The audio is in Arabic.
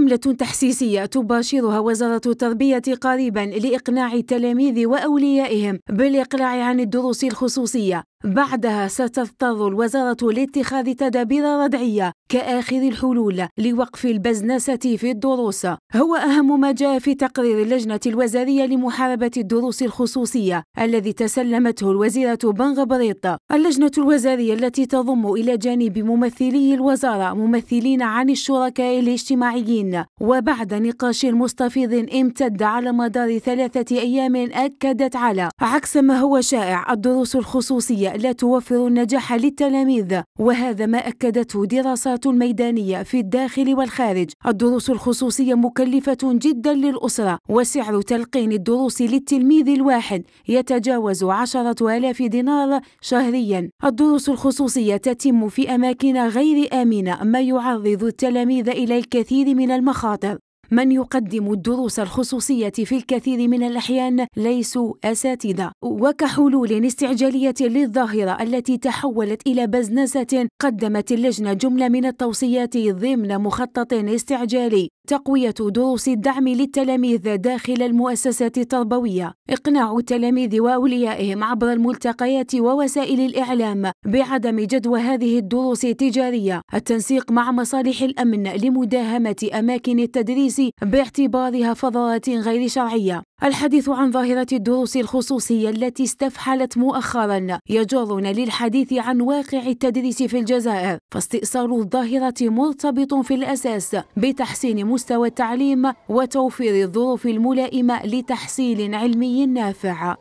حملة تحسيسية تباشرها وزارة التربية قريبا لإقناع التلاميذ وأوليائهم بالإقلاع عن الدروس الخصوصية. بعدها ستضطر الوزارة لاتخاذ تدابير ردعية كآخر الحلول لوقف البزنسة في الدروس. هو أهم ما جاء في تقرير اللجنة الوزارية لمحاربة الدروس الخصوصية الذي تسلمته الوزيرة بنغبريط اللجنة الوزارية التي تضم إلى جانب ممثلي الوزارة ممثلين عن الشركاء الاجتماعيين. وبعد نقاش مستفيض امتد على مدار ثلاثة أيام أكدت على عكس ما هو شائع الدروس الخصوصية لا توفر النجاح للتلاميذ وهذا ما أكدته دراسات ميدانية في الداخل والخارج. الدروس الخصوصية مكلفة جدا للأسرة وسعر تلقين الدروس للتلميذ الواحد يتجاوز عشرة آلاف دينار شهريا. الدروس الخصوصية تتم في أماكن غير آمنة ما يعرض التلاميذ إلى الكثير من المخاطر. من يقدم الدروس الخصوصية في الكثير من الأحيان ليسوا أساتذة وكحلول استعجالية للظاهرة التي تحولت إلى بزنسة قدمت اللجنة جملة من التوصيات ضمن مخطط استعجالي. تقوية دروس الدعم للتلاميذ داخل المؤسسات التربوية. إقناع التلاميذ وأوليائهم عبر الملتقيات ووسائل الإعلام بعدم جدوى هذه الدروس التجارية. التنسيق مع مصالح الأمن لمداهمة أماكن التدريس باعتبارها فضاءات غير شرعية. الحديث عن ظاهرة الدروس الخصوصية التي استفحلت مؤخرا يجرنا للحديث عن واقع التدريس في الجزائر فاستئصال الظاهرة مرتبط في الأساس بتحسين مستوى التعليم وتوفير الظروف الملائمة لتحصيل علمي نافع.